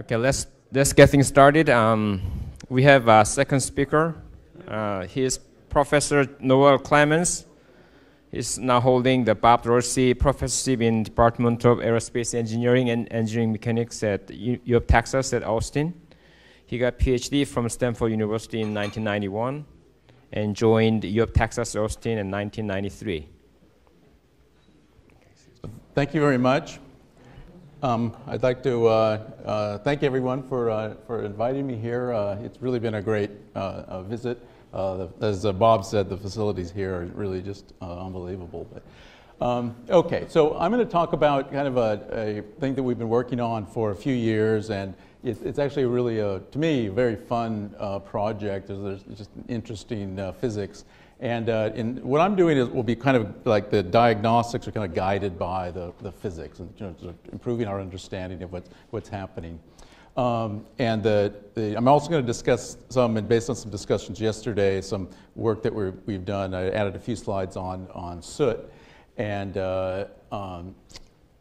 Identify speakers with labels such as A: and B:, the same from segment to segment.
A: Okay, let's let's getting started. Um, we have a second speaker. Uh, he is Professor Noel Clemens. He's now holding the Bob Dorsey Professorship in Department of Aerospace Engineering and Engineering Mechanics at U, U of Texas at Austin. He got PhD from Stanford University in 1991 and joined U of Texas Austin in 1993.
B: Thank you very much. Um, I'd like to uh, uh, thank everyone for, uh, for inviting me here. Uh, it's really been a great uh, visit. Uh, the, as Bob said, the facilities here are really just unbelievable. But, um, okay, so I'm going to talk about kind of a, a, thing that we've been working on for a few years, and it, it's actually really, a, to me, a very fun project. There's, there's just interesting physics. And uh, what I'm doing is will be kind of like the diagnostics are kind of guided by the, the physics and you know, improving our understanding of what's, what's happening. Um, and the, the, I'm also going to discuss some, and based on some discussions yesterday, some work that we have done. I added a few slides on, on soot, and, uh, um,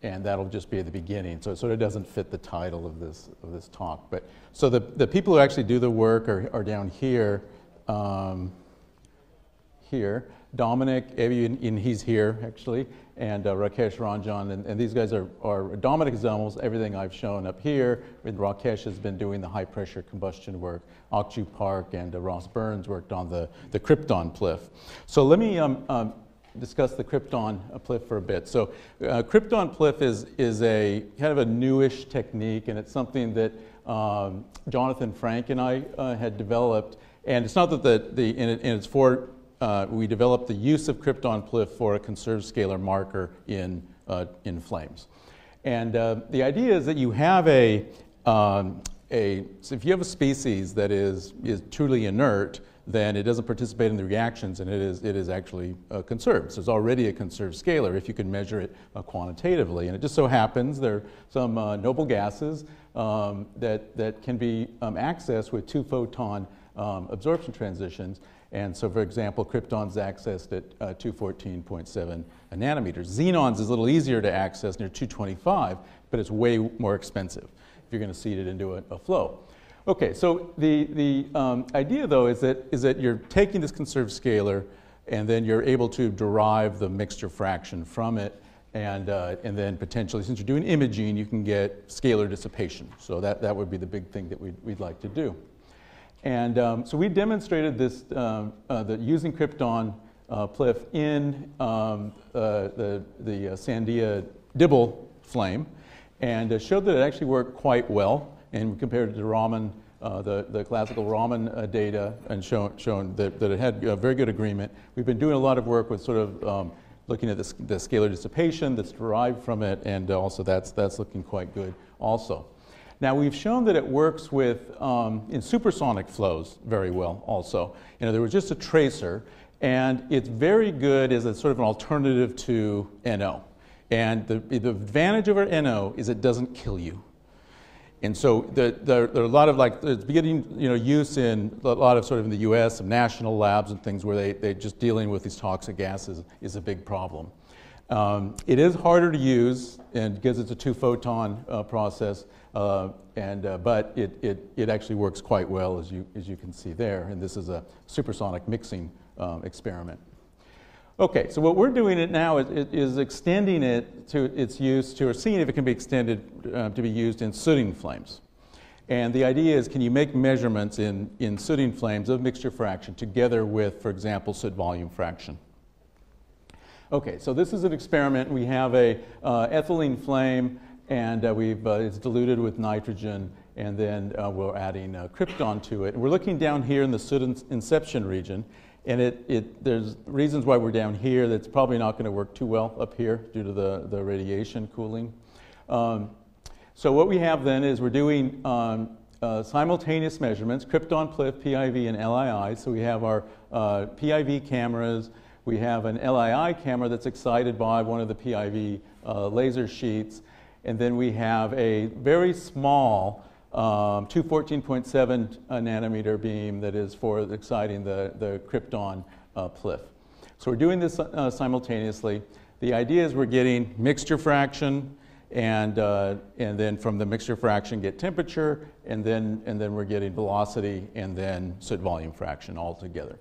B: and that'll just be at the beginning. So it sort of doesn't fit the title of this, of this talk. But, so the, the people who actually do the work are, are down here. Um, here. Dominic, and he's here actually, and uh, Rakesh Ranjan, and, and, these guys are, are, Dominic is almost everything I've shown up here, and Rakesh has been doing the high pressure combustion work. Akju Park and uh, Ross Burns worked on the, the Krypton PLIF. So let me um, um, discuss the Krypton PLIF for a bit. So uh, Krypton PLIF is, is a kind of a newish technique, and it's something that um, Jonathan Frank and I uh, had developed. And it's not that the, the in, in its for uh, we developed the use of krypton PLIF for a conserved scalar marker in, uh, in flames. And uh, the idea is that you have a, um, a so if you have a species that is, is truly inert, then it doesn't participate in the reactions and it is, it is actually uh, conserved. So it's already a conserved scalar if you can measure it uh, quantitatively. And it just so happens there are some uh, noble gases um, that, that can be um, accessed with two photon um, absorption transitions. And so, for example, krypton's accessed at uh, 214.7 nanometers. Xenon's is a little easier to access near 225, but it's way more expensive if you're going to seed it into a, a flow. Okay, so the, the um, idea, though, is that, is that you're taking this conserved scalar and then you're able to derive the mixture fraction from it. And, uh, and then potentially, since you're doing imaging, you can get scalar dissipation. So that, that would be the big thing that we'd, we'd like to do. And um, so we demonstrated this, um, uh, that using Krypton uh, PLIF in um, uh, the, the uh, Sandia Dibble flame and uh, showed that it actually worked quite well. And compared it to Raman, uh, the, the classical Raman data, and shown, shown that, that it had a very good agreement. We've been doing a lot of work with sort of um, looking at the, the scalar dissipation that's derived from it, and also that's, that's looking quite good also. Now, we've shown that it works with, um, in supersonic flows very well also. You know, there was just a tracer, and it's very good as a sort of an alternative to NO. And the, the advantage over NO is it doesn't kill you. And so the, the, there are a lot of like, it's beginning you know, use in a lot of sort of in the US, some national labs and things where they, they're just dealing with these toxic gases is a big problem. Um, it is harder to use and because it's a two photon uh, process, uh, and, uh, but it, it, it actually works quite well, as you, as you can see there. And this is a supersonic mixing um, experiment. Okay, so what we're doing it now is, is, extending it to its use to, or seeing if it can be extended uh, to be used in sooting flames. And the idea is, can you make measurements in, in sooting flames of mixture fraction together with, for example, soot volume fraction? Okay, so this is an experiment. We have a uh, ethylene flame and uh, we've, uh, it's diluted with nitrogen, and then uh, we're adding uh, krypton to it. And we're looking down here in the soot inception region, and it, it, there's reasons why we're down here that's probably not going to work too well up here due to the, the radiation cooling. Um, so what we have then is we're doing um, uh, simultaneous measurements, krypton, PLIF, PIV, and LII. So we have our uh, PIV cameras, we have an LII camera that's excited by one of the PIV laser sheets, and then we have a very small um, 214.7 uh, nanometer beam that is for exciting the, the krypton uh, PLIF. So we're doing this uh, simultaneously. The idea is we're getting mixture fraction and, uh, and then from the mixture fraction get temperature, and then, and then we're getting velocity and then soot volume fraction all together.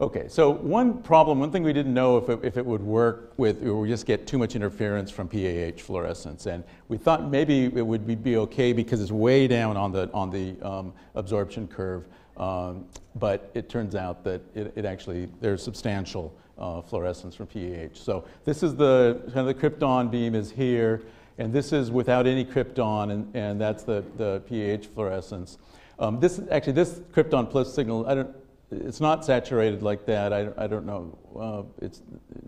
B: Okay, so one problem, one thing we didn't know if it, if it would work with, or we just get too much interference from PAH fluorescence. And we thought maybe it would be, be okay because it's way down on the, on the um, absorption curve. Um, but it turns out that it, it actually, there's substantial uh, fluorescence from PAH. So this is the, kind of the krypton beam is here, and this is without any krypton, and, and that's the, the PAH fluorescence. Um, this actually, this krypton plus signal, I don't, it's not saturated like that. I, I don't know. Uh, it's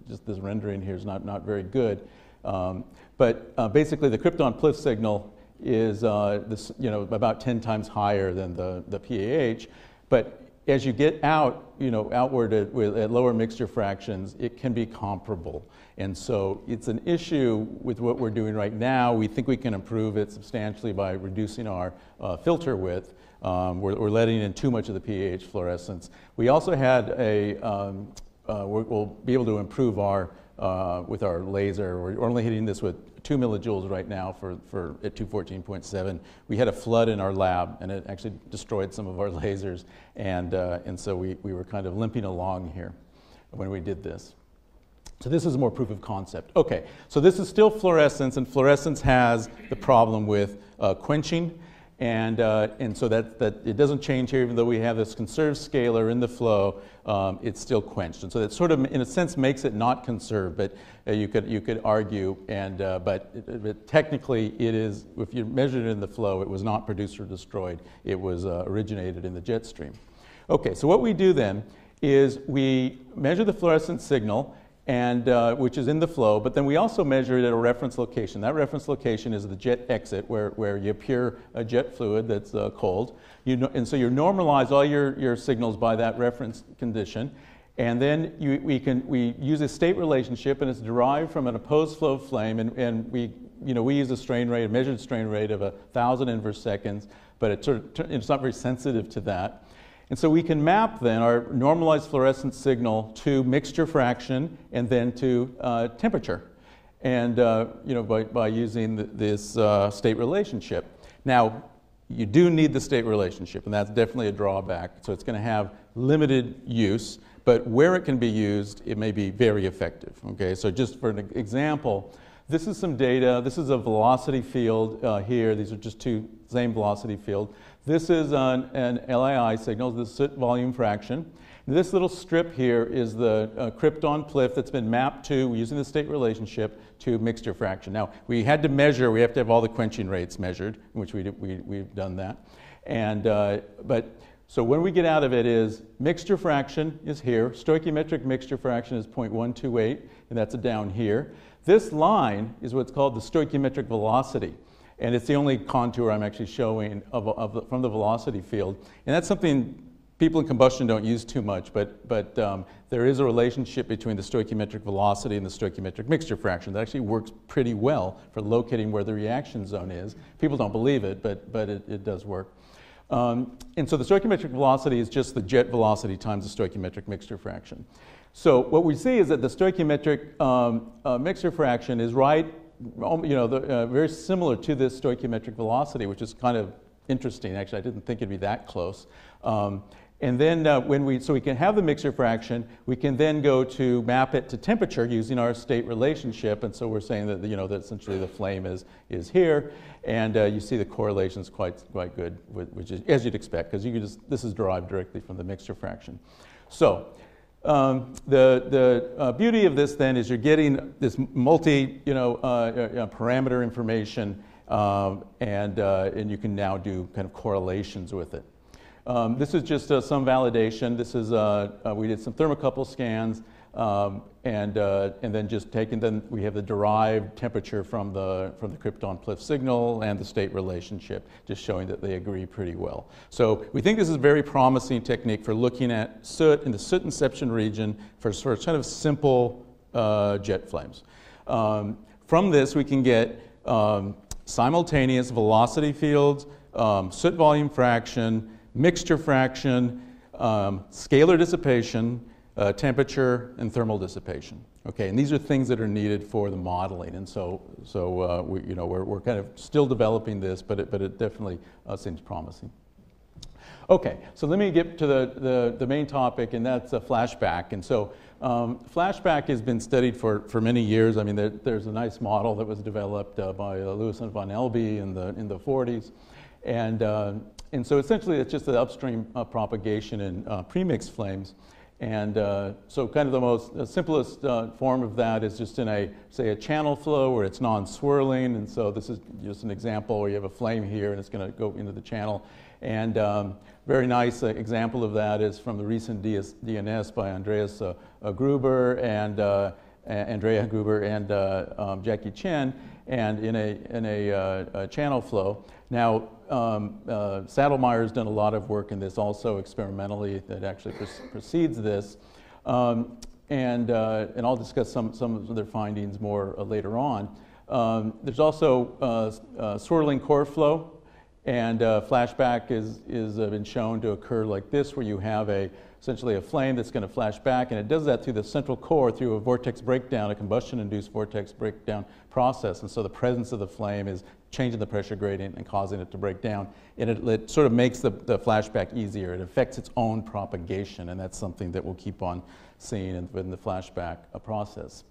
B: just this rendering here is not, not very good. Um, but uh, basically, the krypton PLIF signal is uh, this, you know, about 10 times higher than the, the PAH. But as you get out, you know, outward at, with, at lower mixture fractions, it can be comparable. And so it's an issue with what we're doing right now. We think we can improve it substantially by reducing our uh, filter width. Um, we're, we're, letting in too much of the PAH fluorescence. We also had a, um, uh, we'll be able to improve our, uh, with our laser. We're only hitting this with two millijoules right now for, for at 214.7. We had a flood in our lab and it actually destroyed some of our lasers. And, uh, and so we, we were kind of limping along here when we did this. So this is more proof of concept. Okay, so this is still fluorescence, and fluorescence has the problem with uh, quenching. And, uh, and so that, that it doesn't change here, even though we have this conserved scalar in the flow, um, it's still quenched. And so that sort of, in a sense, makes it not conserved, but uh, you, could, you could argue, and, uh, but, but, technically it is, if you measured it in the flow, it was not produced or destroyed. It was uh, originated in the jet stream. Okay, so what we do then is we measure the fluorescent signal, and, uh, which is in the flow, but then we also measure it at a reference location. That reference location is the jet exit, where, where you appear a jet fluid that's uh, cold. You know, and so you normalize all your, your signals by that reference condition. And then you, we, can, we use a state relationship, and it's derived from an opposed flow flame, and, and we, you know, we use a strain rate, a measured strain rate of 1,000 inverse seconds, but it it's not very sensitive to that. And so we can map then our normalized fluorescence signal to mixture fraction and then to uh, temperature. And uh, you know, by, by using th this uh, state relationship. Now, you do need the state relationship, and that's definitely a drawback. So it's going to have limited use, but where it can be used, it may be very effective. Okay, so just for an example, this is some data. This is a velocity field uh, here. These are just two same velocity field. This is an, an LII signal, the soot volume fraction. This little strip here is the uh, krypton PLIF that's been mapped to, using the state relationship, to mixture fraction. Now, we had to measure, we have to have all the quenching rates measured, which we, we, we've done that. And, uh, but, so when we get out of it is mixture fraction is here, stoichiometric mixture fraction is 0.128, and that's down here. This line is what's called the stoichiometric velocity. And it's the only contour I'm actually showing of, of from the velocity field. And that's something people in combustion don't use too much, but, but um, there is a relationship between the stoichiometric velocity and the stoichiometric mixture fraction that actually works pretty well for locating where the reaction zone is. People don't believe it, but, but it, it does work. Um, and so the stoichiometric velocity is just the jet velocity times the stoichiometric mixture fraction. So what we see is that the stoichiometric um, uh, mixture fraction is right, um, you know, the, uh, very similar to this stoichiometric velocity, which is kind of interesting. Actually, I didn't think it'd be that close. Um, and then uh, when we, so we can have the mixture fraction, we can then go to map it to temperature using our state relationship. And so we're saying that, you know, that essentially the flame is, is here. And uh, you see the correlation is quite, quite good, which is, as you'd expect, because you just, this is derived directly from the mixture fraction. So um, the the uh, beauty of this then is you're getting this multi you know uh, uh, parameter information um, and uh, and you can now do kind of correlations with it. Um, this is just uh, some validation. This is uh, we did some thermocouple scans um, and, uh, and then just taking, then we have the derived temperature from the, from the krypton PLIF signal and the state relationship, just showing that they agree pretty well. So we think this is a very promising technique for looking at soot in the soot inception region for sort of kind of simple uh, jet flames. Um, from this, we can get um, simultaneous velocity fields, um, soot volume fraction, mixture fraction, um, scalar dissipation, uh, temperature, and thermal dissipation. Okay, and these are things that are needed for the modeling, and so, so uh, we, you know, we're, we're kind of still developing this, but it, but it definitely uh, seems promising. Okay, so let me get to the, the, the main topic, and that's a flashback. And so um, flashback has been studied for, for many years. I mean, there, there's a nice model that was developed uh, by uh, Lewis and von Elbe in the, in the 40s. And, uh, and so essentially it's just the upstream uh, propagation in uh, premixed flames. And uh, so kind of the most simplest uh, form of that is just in a, say, a channel flow where it's non-swirling. And so this is just an example where you have a flame here and it's going to go into the channel. And um, very nice uh, example of that is from the recent DS, DNS by Andreas uh, uh, Gruber and Andrea Gruber and um, Jackie Chen, and in a, in a, a channel flow. Now, um, uh, Sattelmayer has done a lot of work in this also experimentally that actually precedes this. Um, and, uh, and I'll discuss some, some of their findings more uh, later on. Um, there's also uh, uh, swirling core flow, and uh, flashback is, is been shown to occur like this, where you have a, essentially a flame that's going to flash back, and it does that through the central core through a vortex breakdown, a combustion-induced vortex breakdown process. And so the presence of the flame is changing the pressure gradient and causing it to break down. And it, it sort of makes the, the, flashback easier. It affects its own propagation, and that's something that we'll keep on seeing in, in the flashback uh, process.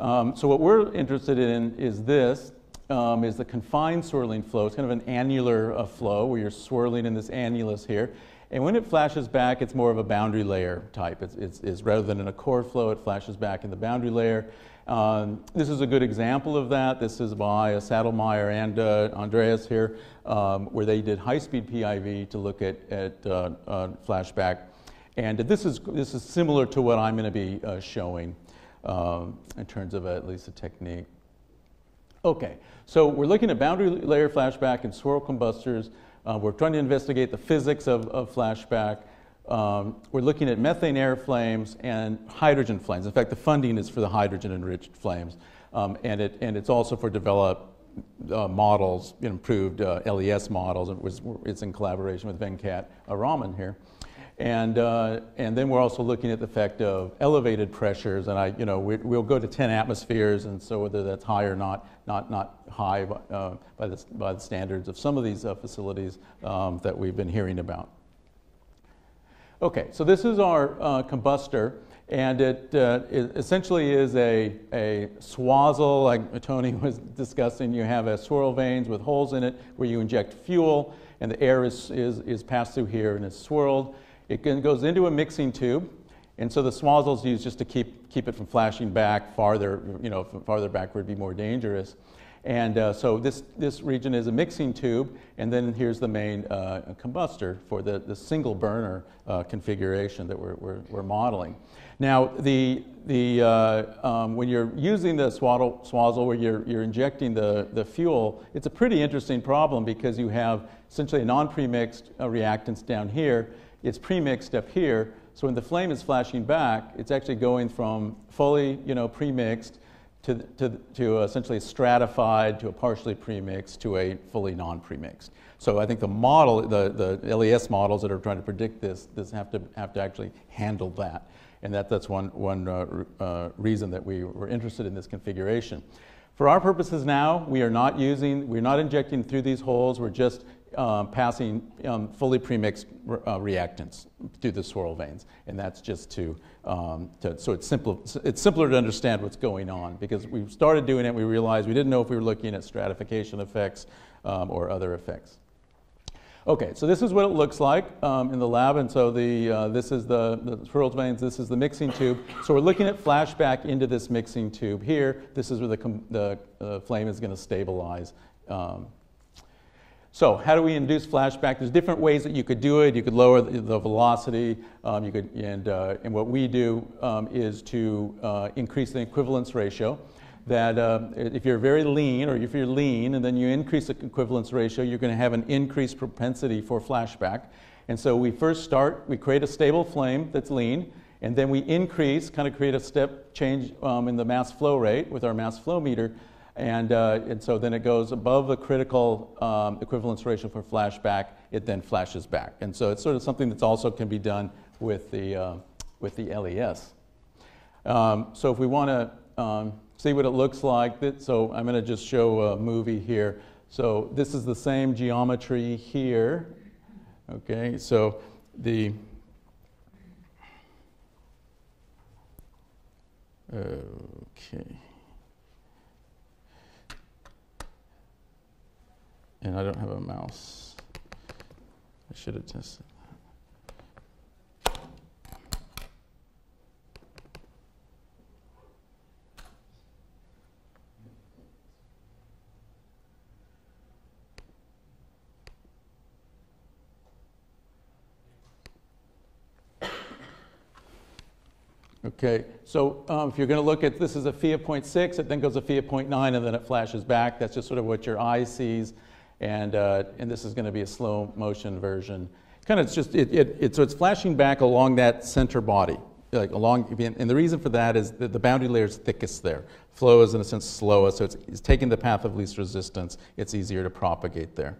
B: Um, so what we're interested in is this, um, is the confined swirling flow. It's kind of an annular uh, flow where you're swirling in this annulus here. And when it flashes back, it's more of a boundary layer type. It's, it's, it's rather than in a core flow, it flashes back in the boundary layer. Um, this is a good example of that. This is by Sattelmayer and uh, Andreas here, um, where they did high-speed PIV to look at, at uh, uh, flashback. And this is, this is similar to what I'm going to be uh, showing um, in terms of at least a technique. Okay, so we're looking at boundary layer flashback and swirl combustors. Uh, we're trying to investigate the physics of, of flashback. Um, we're looking at methane air flames and hydrogen flames. In fact, the funding is for the hydrogen enriched flames. Um, and, it, and it's also for develop uh, models, improved uh, LES models. It was, it's in collaboration with Venkat Raman here. And, uh, and then we're also looking at the effect of elevated pressures. And I, you know, we, will go to 10 atmospheres, and so whether that's high or not, not, not high uh, by, the, by the standards of some of these uh, facilities um, that we've been hearing about. Okay, so this is our uh, combustor, and it, uh, it, essentially is a, a swozzle, like Tony was discussing. You have a swirl vanes with holes in it where you inject fuel, and the air is, is, is passed through here and is swirled. It goes into a mixing tube, and so the swozzle is used just to keep, keep it from flashing back farther, you know, farther back would be more dangerous. And uh, so this, this region is a mixing tube, and then here's the main uh, combustor for the, the single burner uh, configuration that we're, we're, we're, modeling. Now, the, the, uh, um, when you're using the swaddle, swozzle where you're, you're injecting the, the fuel, it's a pretty interesting problem because you have essentially a non-premixed uh, reactants down here. It's premixed up here. So when the flame is flashing back, it's actually going from fully you know, premixed to, to, to essentially stratified to a partially premixed to a fully non-premixed. So I think the model, the, the LES models that are trying to predict this, this have to, have to actually handle that. And that, that's one, one uh, uh, reason that we were interested in this configuration. For our purposes now, we are not using, we're not injecting through these holes, we're just um, passing um, fully premixed uh, reactants through the swirl vanes. And that's just to, um, to, so it's, simple, it's simpler to understand what's going on because we started doing it, we realized we didn't know if we were looking at stratification effects um, or other effects. Okay, so this is what it looks like um, in the lab, and so the, uh, this is the, the swirl vanes, this is the mixing tube. So we're looking at flashback into this mixing tube here. This is where the, the uh, flame is going to stabilize um, so how do we induce flashback? There's different ways that you could do it. You could lower the, the velocity. Um, you could, and, uh, and what we do um, is to uh, increase the equivalence ratio. That uh, if you're very lean, or if you're lean, and then you increase the equivalence ratio, you're going to have an increased propensity for flashback. And so we first start, we create a stable flame that's lean, and then we increase, kind of create a step change um, in the mass flow rate with our mass flow meter and, uh, and so then it goes above the critical um, equivalence ratio for flashback, it then flashes back. And so it's sort of something that's also can be done with the, uh, with the LES. Um, so if we want to um, see what it looks like, so I'm going to just show a movie here. So this is the same geometry here. Okay, so the okay. And I don't have a mouse. I should have tested. Okay, so um, if you're going to look at this is a of 0.6, it then goes a phi of 0.9, and then it flashes back. That's just sort of what your eye sees, and uh, and this is going to be a slow motion version. Kind of, it's just it, it, it, so it's flashing back along that center body, like along, and the reason for that is that the boundary layer is thickest there. Flow is in a sense slowest, so it's, it's taking the path of least resistance. It's easier to propagate there.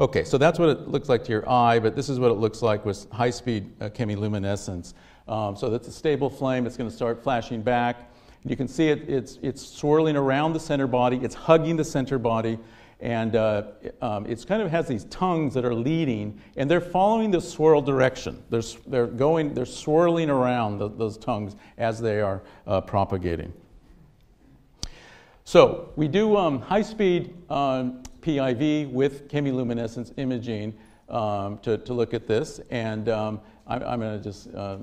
B: Okay, so that's what it looks like to your eye, but this is what it looks like with high-speed uh, chemiluminescence. Um, so that's a stable flame. It's going to start flashing back. You can see it, it's, it's swirling around the center body. It's hugging the center body. And uh, um, it kind of has these tongues that are leading, and they're following the swirl direction. They're, they're going, they're swirling around the, those tongues as they are uh, propagating. So we do um, high-speed um, PIV with chemiluminescence imaging um, to, to look at this, and um, I'm, I'm going to just uh,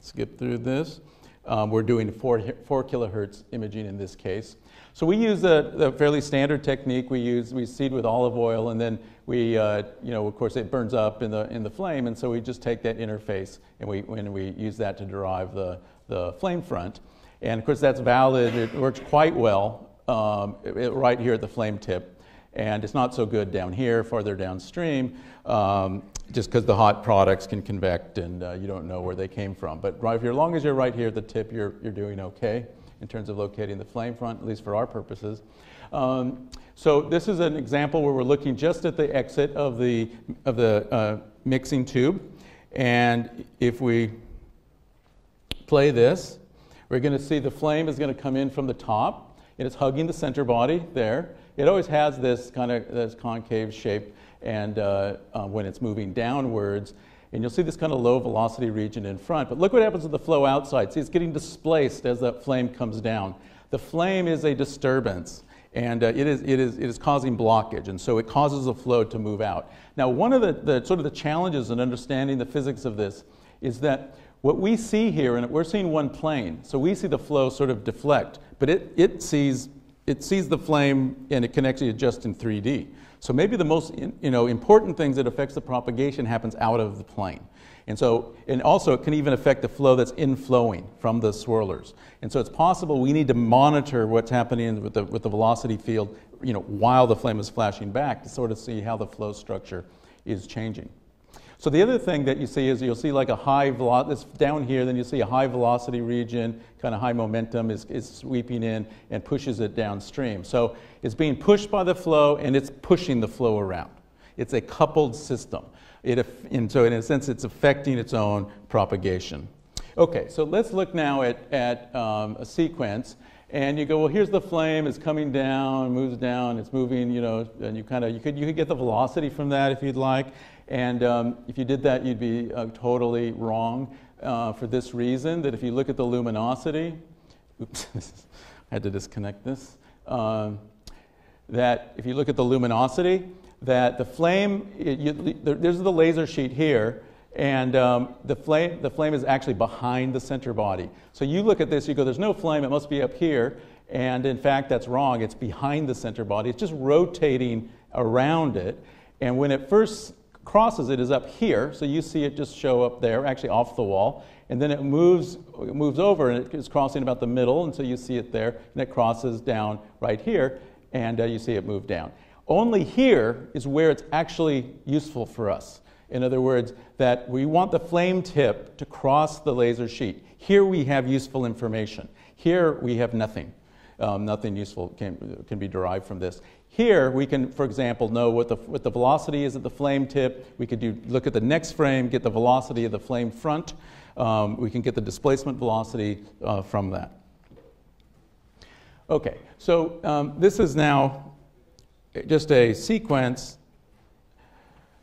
B: skip through this. Um, we're doing four, four kilohertz imaging in this case. So we use a, a, fairly standard technique. We use we seed with olive oil, and then we, uh, you know, of course, it burns up in the in the flame, and so we just take that interface and we when we use that to derive the the flame front. And of course, that's valid. It works quite well um, it, right here at the flame tip, and it's not so good down here, farther downstream. Um, just because the hot products can convect and uh, you don't know where they came from. But right, you're, as long as you're right here at the tip, you're, you're doing okay in terms of locating the flame front, at least for our purposes. Um, so this is an example where we're looking just at the exit of the, of the uh, mixing tube. And if we play this, we're going to see the flame is going to come in from the top. And it's hugging the center body there. It always has this kind of this concave shape and uh, uh, when it's moving downwards. And you'll see this kind of low velocity region in front. But look what happens to the flow outside. See, it's getting displaced as that flame comes down. The flame is a disturbance, and uh, it, is, it, is, it is causing blockage, and so it causes the flow to move out. Now, one of the, the sort of the challenges in understanding the physics of this is that what we see here, and we're seeing one plane, so we see the flow sort of deflect, but it, it, sees, it sees the flame and it can actually adjust in 3D. So maybe the most you know, important things that affects the propagation happens out of the plane. And so, and also it can even affect the flow that's inflowing from the swirlers. And so it's possible we need to monitor what's happening with the, with the velocity field, you know, while the flame is flashing back to sort of see how the flow structure is changing. So the other thing that you see is you'll see like a high velocity, down here, then you see a high velocity region, kind of high momentum is, is sweeping in and pushes it downstream. So it's being pushed by the flow and it's pushing the flow around. It's a coupled system. It, and so in a sense, it's affecting its own propagation. Okay, so let's look now at, at um, a sequence. And you go, well, here's the flame, it's coming down, moves down, it's moving, you know, and you kind of, you could, you could get the velocity from that if you'd like. And um, if you did that, you'd be uh, totally wrong uh, for this reason that if you look at the luminosity, oops, I had to disconnect this, um, that if you look at the luminosity, that the flame, it, you, there's the laser sheet here, and um, the, flame, the flame is actually behind the center body. So you look at this, you go, there's no flame, it must be up here. And in fact, that's wrong. It's behind the center body. It's just rotating around it. And when it first crosses it is up here, so you see it just show up there, actually off the wall, and then it moves, it moves over and it is crossing about the middle, and so you see it there, and it crosses down right here, and uh, you see it move down. Only here is where it's actually useful for us. In other words, that we want the flame tip to cross the laser sheet. Here we have useful information. Here we have nothing. Um, nothing useful can, can be derived from this. Here, we can, for example, know what the, what the velocity is at the flame tip. We could do, look at the next frame, get the velocity of the flame front. um, we can get the displacement velocity uh, from that. Okay, so um, this is now just a sequence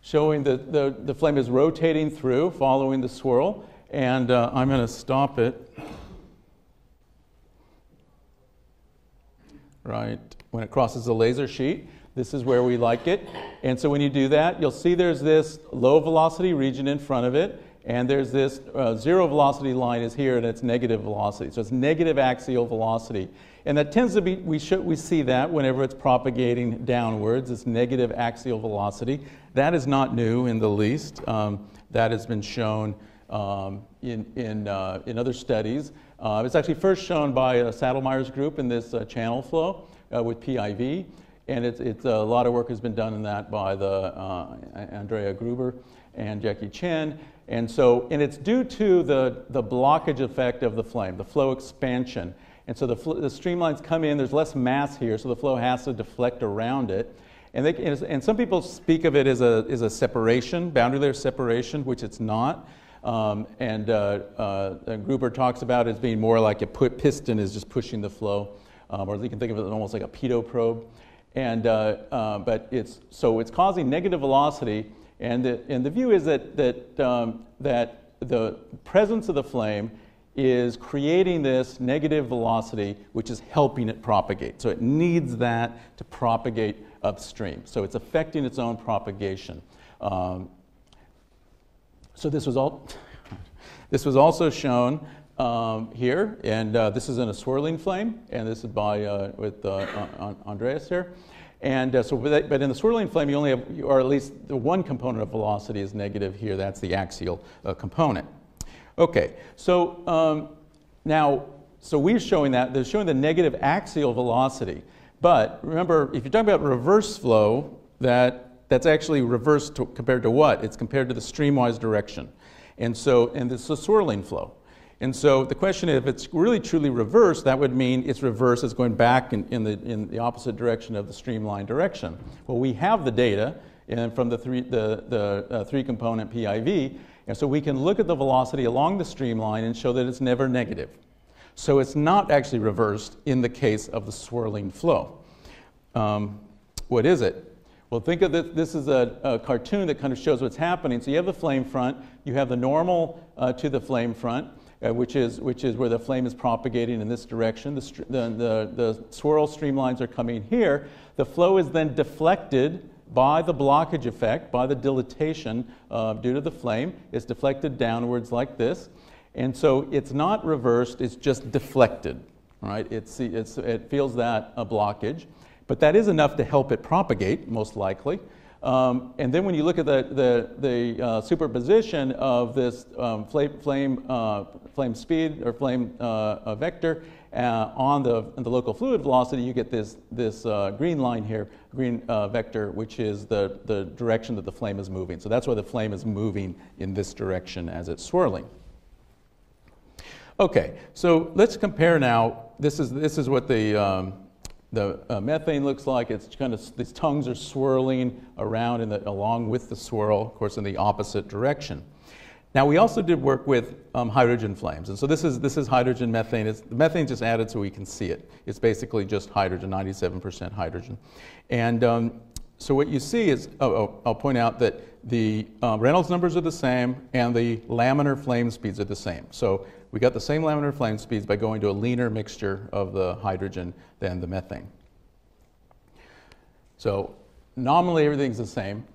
B: showing that the, the flame is rotating through, following the swirl, and uh, I'm going to stop it right when it crosses the laser sheet. This is where we like it. And so when you do that, you'll see there's this low velocity region in front of it, and there's this uh, zero velocity line is here, and it's negative velocity. So it's negative axial velocity. And that tends to be, we, should, we see that whenever it's propagating downwards, it's negative axial velocity. That is not new in the least. Um, that has been shown um, in, in, uh, in other studies. Uh, it's actually first shown by uh, Sattelmayer's group in this uh, channel flow uh, with PIV. And it's, it's, a lot of work has been done in that by the, uh, Andrea Gruber and Jackie Chen. And so, and it's due to the, the blockage effect of the flame, the flow expansion. And so the, the streamlines come in, there's less mass here, so the flow has to deflect around it. And, they, and some people speak of it as a, as a separation, boundary layer separation, which it's not. Um, and uh, uh, Gruber talks about it as being more like a piston is just pushing the flow, um, or you can think of it almost like a pitot probe. And, uh, uh, but it's, so it's causing negative velocity, and the, and the view is that, that, um, that the presence of the flame is creating this negative velocity, which is helping it propagate. So it needs that to propagate upstream. So it's affecting its own propagation. Um, so this was all. this was also shown um, here, and uh, this is in a swirling flame, and this is by uh, with uh, Andreas here. And uh, so, but in the swirling flame, you only have, or at least the one component of velocity is negative here. That's the axial uh, component. Okay, so um, now, so we're showing that they're showing the negative axial velocity. But remember, if you're talking about reverse flow, that that's actually reversed to, compared to what? It's compared to the streamwise direction. And so, and this is a swirling flow. And so the question is, if it's really truly reversed, that would mean its reverse is going back in, in, the, in the opposite direction of the streamline direction. Well, we have the data and from the three, the, the uh, three component PIV, and so we can look at the velocity along the streamline and show that it's never negative. So it's not actually reversed in the case of the swirling flow. Um, what is it? Well, think of this, this is a, a, cartoon that kind of shows what's happening. So you have the flame front, you have the normal uh, to the flame front, uh, which, is, which is where the flame is propagating in this direction. The, the, the, the swirl streamlines are coming here. The flow is then deflected by the blockage effect, by the dilatation uh, due to the flame. It's deflected downwards like this. And so it's not reversed, it's just deflected. Right? It's, it's, it feels that a blockage. But that is enough to help it propagate, most likely. Um, and then when you look at the, the, the uh, superposition of this um, flame, flame, uh, flame speed or flame uh, vector uh, on the, the local fluid velocity, you get this, this uh, green line here, green uh, vector, which is the, the direction that the flame is moving. So that's why the flame is moving in this direction as it's swirling. Okay, so let's compare now. This is, this is what the, um, the uh, methane looks like it's kind of these tongues are swirling around in the, along with the swirl, of course, in the opposite direction. Now we also did work with um, hydrogen flames, and so this is this is hydrogen methane. It's, the methane just added so we can see it. It's basically just hydrogen, 97% hydrogen, and um, so what you see is oh, oh, I'll point out that the uh, Reynolds numbers are the same and the laminar flame speeds are the same. So we got the same laminar flame speeds by going to a leaner mixture of the hydrogen than the methane. So nominally everything's the same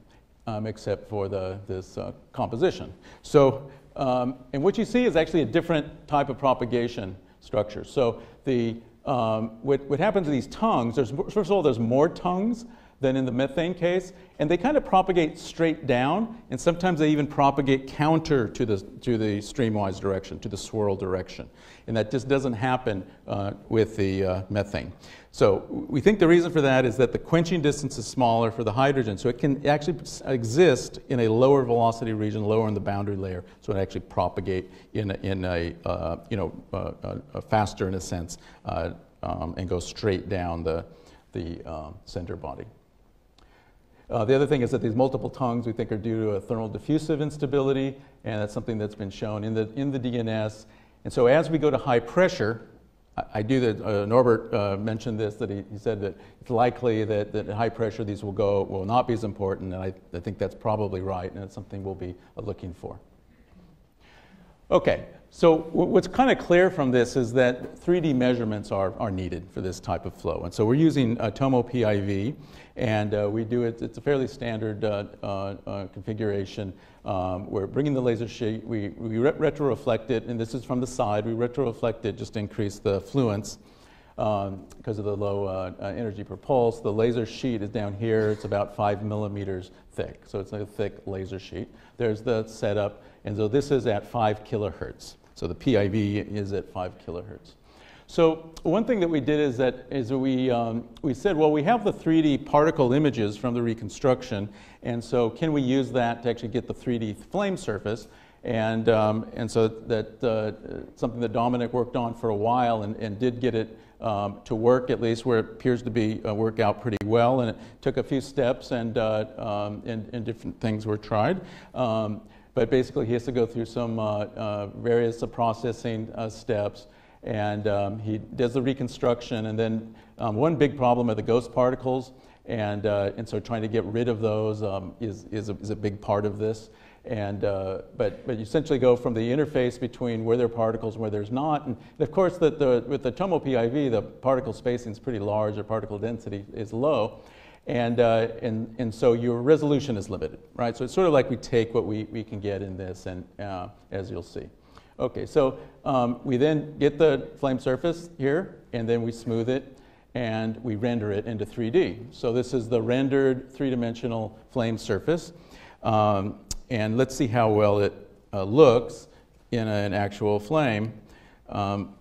B: um, except for the, this uh, composition. So, um, and what you see is actually a different type of propagation structure. So the, um, what, what happens in these tongues, there's, first of all, there's more tongues than in the methane case, and they kind of propagate straight down, and sometimes they even propagate counter to the, to the streamwise direction, to the swirl direction. And that just doesn't happen uh, with the uh, methane. So we think the reason for that is that the quenching distance is smaller for the hydrogen, so it can actually exist in a lower velocity region, lower in the boundary layer, so it actually propagate in a, in a uh, you know, uh, uh, faster in a sense, uh, um, and go straight down the, the center body. Uh, the other thing is that these multiple tongues we think are due to a thermal diffusive instability, and that's something that's been shown in the, in the DNS. And so as we go to high pressure, I, I do that, uh, Norbert uh, mentioned this, that he, he, said that it's likely that, that at high pressure these will go, will not be as important, and I, I think that's probably right, and it's something we'll be looking for. Okay, so what's kind of clear from this is that 3D measurements are, are needed for this type of flow. And so we're using uh, Tomo PIV, and uh, we do it, it's a fairly standard uh, uh, uh configuration. Um, we're bringing the laser sheet, we, we re retroreflect it, and this is from the side, we retroreflect it just to increase the fluence because um, of the low uh, energy per pulse. The laser sheet is down here, it's about five millimeters thick, so it's a thick laser sheet. There's the setup, and so this is at five kilohertz. So the PIV is at 5 kilohertz. So one thing that we did is that is we, um, we said, well, we have the 3D particle images from the reconstruction, and so can we use that to actually get the 3D flame surface? And, um, and so that uh, something that Dominic worked on for a while and, and did get it um, to work at least where it appears to be uh, work out pretty well. And it took a few steps and, uh, um, and, and, different things were tried. But basically, he has to go through some uh, uh, various processing uh, steps, and um, he does the reconstruction. And then um, one big problem are the ghost particles, and, and so trying to get rid of those um, is, is, a, is a big part of this. And, uh, but, but you essentially go from the interface between where there are particles and where there's not. And of course, the, the, with the Tomo PIV, the particle spacing is pretty large, or particle density is low. And, uh, and, and so your resolution is limited, right? So it's sort of like we take what we, we can get in this, and uh, as you'll see. Okay, so um, we then get the flame surface here, and then we smooth it, and we render it into 3D. So this is the rendered three-dimensional flame surface. Um, and let's see how well it uh, looks in an actual flame. Um,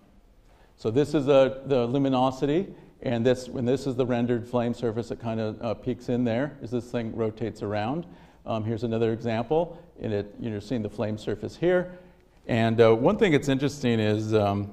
B: so this is a, the luminosity, and this, when this is the rendered flame surface, it kind of uh, peaks in there as this thing rotates around. Um, here's another example. And it, you're seeing the flame surface here. And uh, one thing that's interesting is um,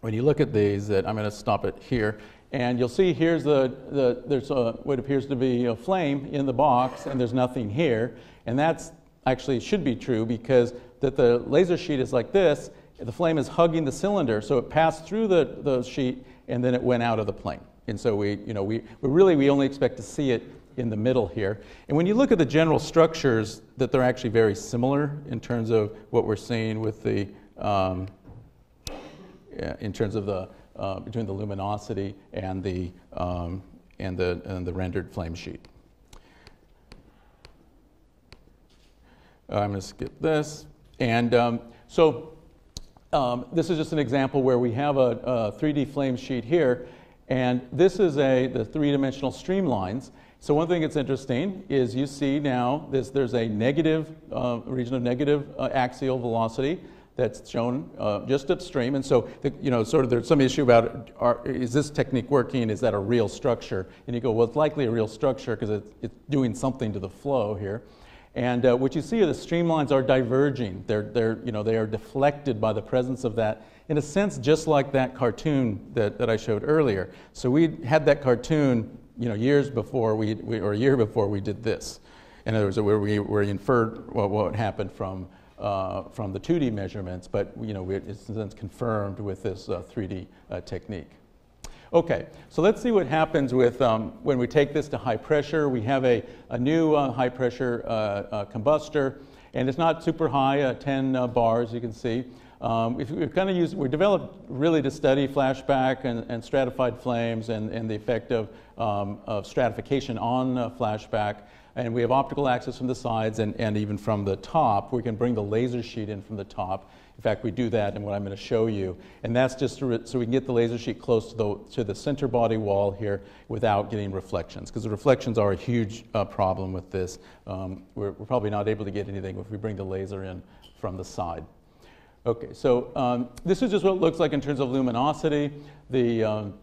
B: when you look at these, that I'm going to stop it here, and you'll see here's the, the there's a, what appears to be a flame in the box, and there's nothing here. And that's actually should be true because that the laser sheet is like this, the flame is hugging the cylinder, so it passed through the, the sheet and then it went out of the plane. And so we, you know, we, we really, we only expect to see it in the middle here. And when you look at the general structures, that they're actually very similar in terms of what we're seeing with the, um, in terms of the, uh, between the luminosity and the, um, and, the, and the rendered flame sheet. I'm going to skip this. And um, so um, this is just an example where we have a, a, 3D flame sheet here, and this is a the three-dimensional streamlines. So one thing that's interesting is you see now this, there's a negative uh, region of negative uh, axial velocity that's shown uh, just upstream, and so the, you know sort of there's some issue about are, is this technique working? Is that a real structure? And you go, well, it's likely a real structure because it's, it's doing something to the flow here. And uh, what you see are the streamlines are diverging. They're, they're, you know, they are deflected by the presence of that, in a sense, just like that cartoon that, that I showed earlier. So we had that cartoon you know, years before we, we or a year before we did this. In other words, where we, where we inferred what, what happened from, uh, from the 2D measurements, but you know, it's since confirmed with this uh, 3D uh, technique. Okay, so let's see what happens with um, when we take this to high pressure. We have a, a new uh, high pressure uh, uh, combustor, and it's not super high, uh, 10 uh, bars, you can see. Um, we have kind of used, we developed really to study flashback and, and stratified flames and, and the effect of, um, of stratification on uh, flashback. And we have optical access from the sides and, and even from the top. We can bring the laser sheet in from the top in fact, we do that in what I'm going to show you. And that's just so we can get the laser sheet close to the, to the center body wall here without getting reflections, because the reflections are a huge uh, problem with this. Um, we're, we're, probably not able to get anything if we bring the laser in from the side. Okay, so um, this is just what it looks like in terms of luminosity. The, um,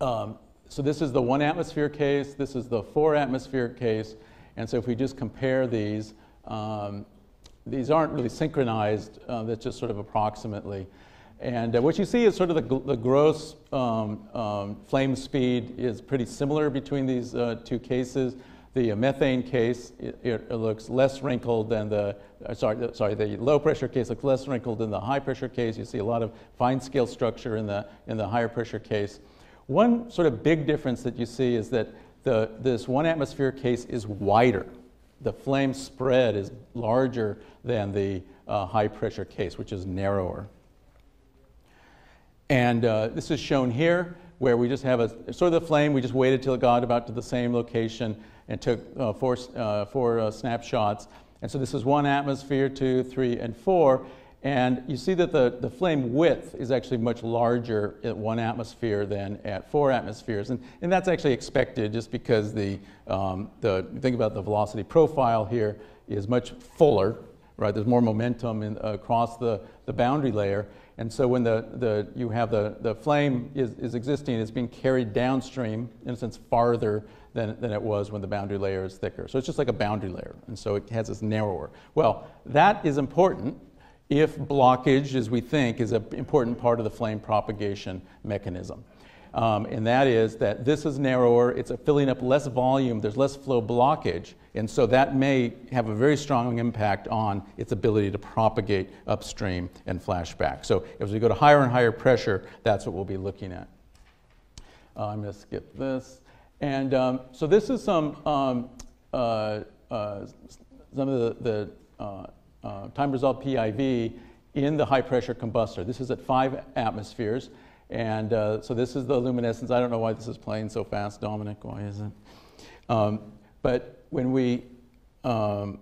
B: um so this is the one atmosphere case, this is the four atmosphere case. And so if we just compare these, um, these aren't really synchronized, uh, that's just sort of approximately. And uh, what you see is sort of the, the gross um, um, flame speed is pretty similar between these uh, two cases. the methane case, it, it, looks less wrinkled than the, uh, sorry, sorry, the low pressure case looks less wrinkled than the high pressure case. You see a lot of fine scale structure in the, in the higher pressure case. One sort of big difference that you see is that the, this one atmosphere case is wider. The flame spread is larger than the uh, high pressure case, which is narrower. And uh, this is shown here where we just have a sort of the flame, we just waited till it got about to the same location and took uh, four, uh, four uh, snapshots. And so this is one atmosphere, two, three, and four. And you see that the, the flame width is actually much larger at one atmosphere than at four atmospheres. And, and that's actually expected just because the, um, the, think about the velocity profile here is much fuller, right? There's more momentum in, uh, across the, the boundary layer. And so when the, the, you have the, the flame is, is existing, it's being carried downstream, in a sense, farther than, than it was when the boundary layer is thicker. So it's just like a boundary layer, and so it has this narrower. Well, that is important if blockage, as we think, is an important part of the flame propagation mechanism. Um, and that is that this is narrower, it's filling up less volume, there's less flow blockage, and so that may have a very strong impact on its ability to propagate upstream and flashback. So as we go to higher and higher pressure, that's what we'll be looking at. Uh, I'm going to skip this. And um, so this is some, um, uh, uh, some of the, the uh, uh, time resolved PIV in the high pressure combustor. This is at five atmospheres. And uh, so this is the luminescence. I don't know why this is playing so fast, Dominic. Why is it? Um, but when we um,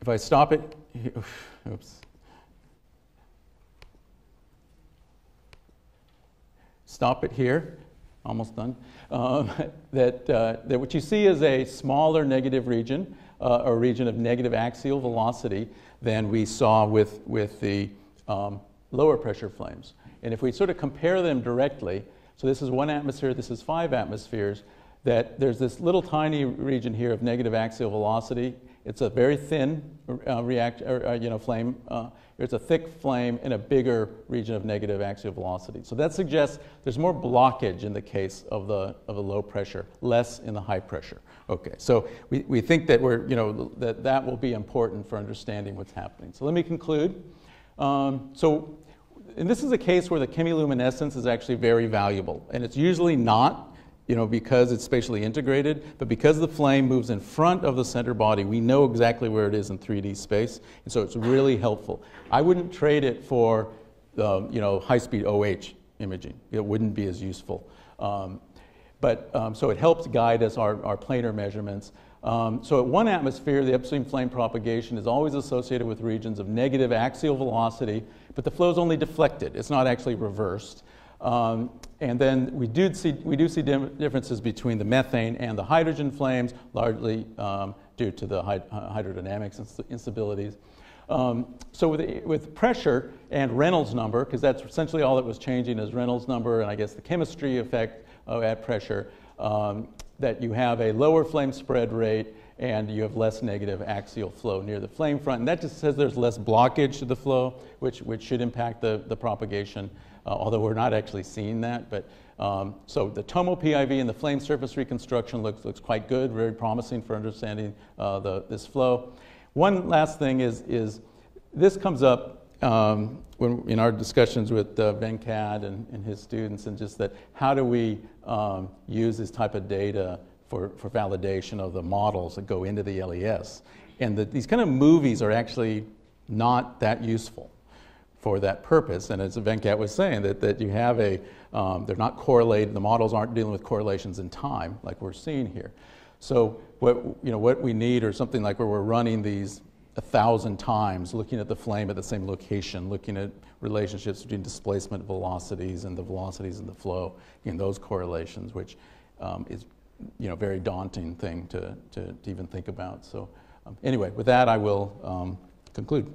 B: if I stop it, oops. stop it here, almost done, um, that, uh, that what you see is a smaller negative region, uh, a region of negative axial velocity than we saw with, with the um, lower pressure flames. And if we sort of compare them directly, so this is one atmosphere, this is five atmospheres, that there's this little tiny region here of negative axial velocity. It's a very thin uh, react, uh, you know, flame. It's a thick flame in a bigger region of negative axial velocity. So that suggests there's more blockage in the case of the, of the low pressure, less in the high pressure. Okay, so we, we think that, we're, you know, that that will be important for understanding what's happening. So let me conclude. Um, so and this is a case where the chemiluminescence is actually very valuable, and it's usually not you know, because it's spatially integrated, but because the flame moves in front of the center body, we know exactly where it is in 3D space, and so it's really helpful. I wouldn't trade it for, um, you know, high-speed OH imaging. It wouldn't be as useful. Um, but um, so it helps guide us our, our planar measurements. Um, so at one atmosphere, the upstream flame propagation is always associated with regions of negative axial velocity, but the flow is only deflected. It's not actually reversed. Um, and then we do see, we do see differences between the methane and the hydrogen flames, largely um, due to the hyd hydrodynamics instabilities. Um, so with, with pressure and Reynolds number, because that's essentially all that was changing is Reynolds number and I guess the chemistry effect uh, at pressure, um, that you have a lower flame spread rate and you have less negative axial flow near the flame front. And that just says there's less blockage to the flow, which, which should impact the, the propagation uh, although we're not actually seeing that. But um, so the TOMO PIV and the flame surface reconstruction looks, looks quite good, very promising for understanding uh, the, this flow. One last thing is, is this comes up um, when, in our discussions with uh, Venkat and, and, his students, and just that how do we um, use this type of data for, for validation of the models that go into the LES? And that these kind of movies are actually not that useful for that purpose. And as Venkat was saying, that, that you have a, um, they're not correlated, the models aren't dealing with correlations in time like we're seeing here. So what, you know, what we need are something like where we're running these a thousand times, looking at the flame at the same location, looking at relationships between displacement velocities and the velocities in the flow, in those correlations, which um, is you know, very daunting thing to, to, to even think about. So um, anyway, with that, I will um, conclude.